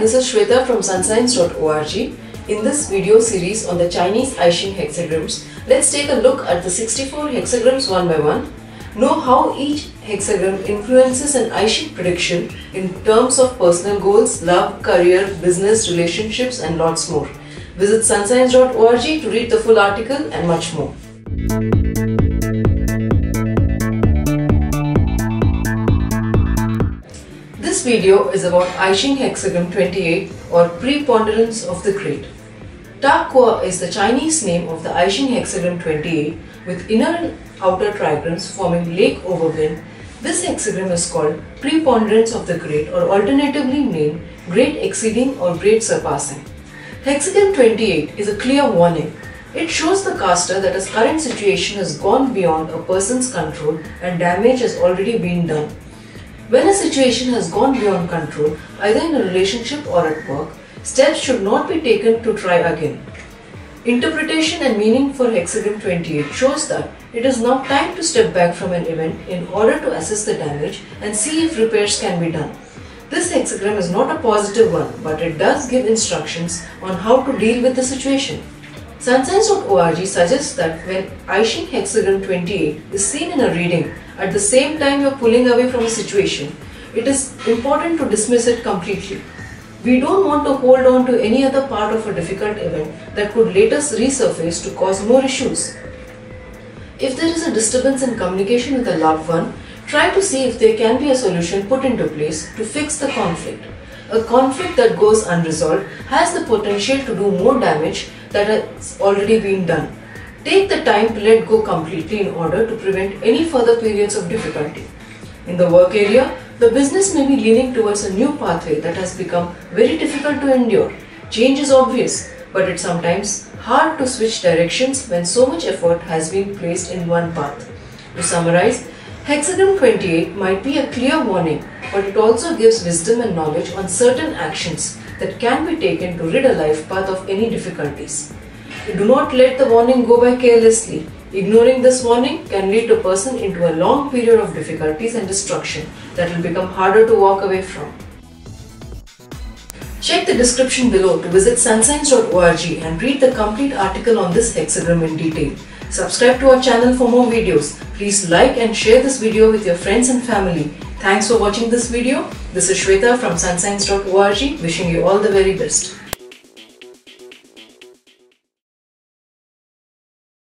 this is Shweta from sunsigns.org. In this video series on the Chinese Ching hexagrams, let's take a look at the 64 hexagrams one by one. Know how each hexagram influences an Ching prediction in terms of personal goals, love, career, business, relationships and lots more. Visit sunsigns.org to read the full article and much more. Video is about I Ching hexagram 28 or preponderance of the great. Ta Kuo is the Chinese name of the I Ching hexagram 28 with inner and outer trigrams forming Lake over Wind. This hexagram is called preponderance of the great or alternatively named great exceeding or great surpassing. Hexagram 28 is a clear warning. It shows the caster that his current situation has gone beyond a person's control and damage has already been done. When a situation has gone beyond control, either in a relationship or at work, steps should not be taken to try again. Interpretation and meaning for hexagram 28 shows that it is now time to step back from an event in order to assess the damage and see if repairs can be done. This hexagram is not a positive one, but it does give instructions on how to deal with the situation. Sunsigns.org suggests that when I Ching hexagram 28 is seen in a reading, at the same time you are pulling away from a situation, it is important to dismiss it completely. We don't want to hold on to any other part of a difficult event that could later resurface to cause more issues. If there is a disturbance in communication with a loved one, try to see if there can be a solution put into place to fix the conflict. A conflict that goes unresolved has the potential to do more damage that has already been done. Take the time to let go completely in order to prevent any further periods of difficulty. In the work area, the business may be leaning towards a new pathway that has become very difficult to endure. Change is obvious, but it's sometimes hard to switch directions when so much effort has been placed in one path. To summarize, Hexagram 28 might be a clear warning, but it also gives wisdom and knowledge on certain actions that can be taken to rid a life path of any difficulties. Do not let the warning go by carelessly. Ignoring this warning can lead a person into a long period of difficulties and destruction that will become harder to walk away from. Check the description below to visit sunsigns.org and read the complete article on this hexagram in detail. Subscribe to our channel for more videos. Please like and share this video with your friends and family. Thanks for watching this video. This is Shweta from sunsigns.org wishing you all the very best.